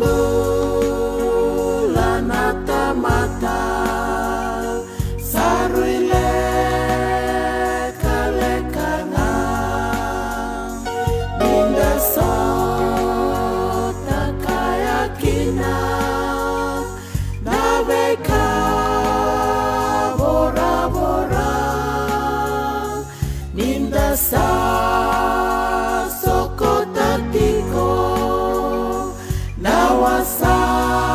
bulan mata mata bora bora na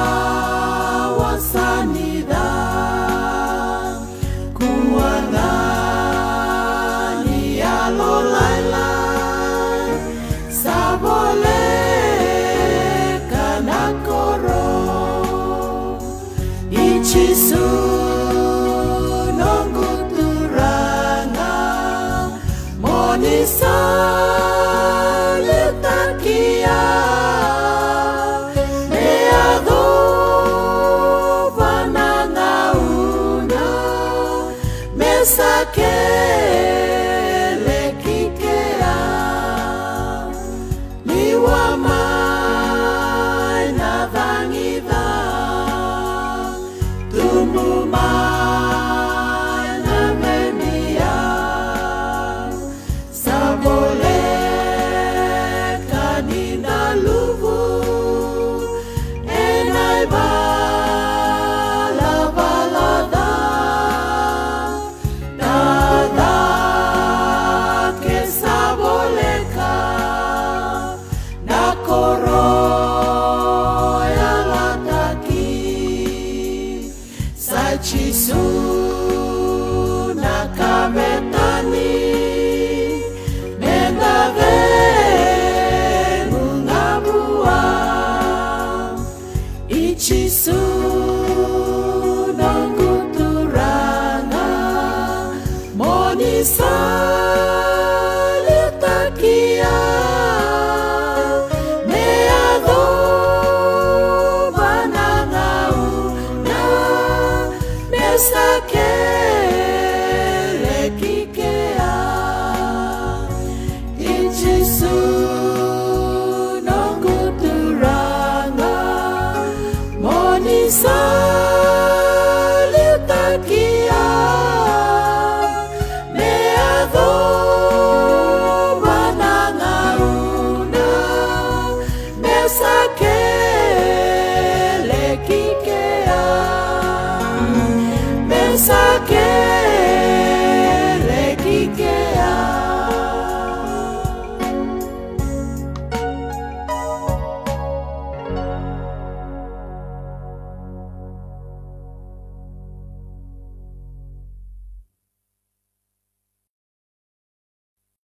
mesakele again.